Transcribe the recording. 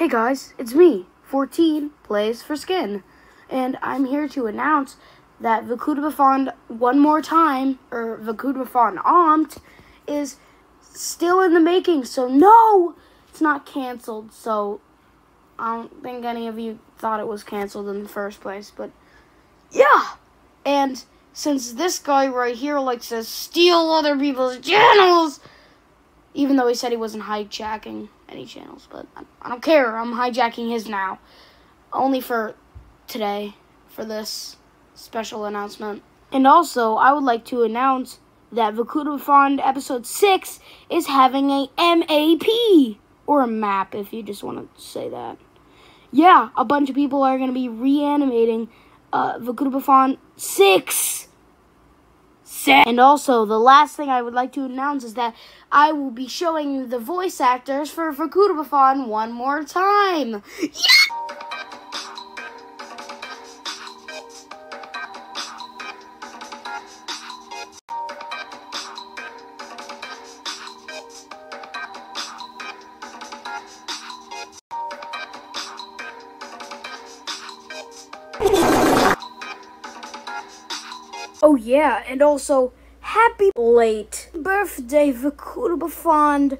Hey guys, it's me, 14 Plays for Skin, and I'm here to announce that Vakudabafond one more time, or Vakudabafond OMT, is still in the making, so no, it's not canceled, so I don't think any of you thought it was canceled in the first place, but yeah, and since this guy right here likes to steal other people's channels, even though he said he wasn't hijacking any channels, but I, don't care. I'm hijacking his now. Only for today, for this special announcement. And also, I would like to announce that Vakudafond episode 6 is having a MAP, or a map if you just want to say that. Yeah, a bunch of people are going to be reanimating uh, Vakudafond 6 set. And also, the last thing I would like to announce is that I will be showing the voice actors for Vakudabafond one more time. Yeah! Oh yeah, and also happy late birthday, Vakudabafond.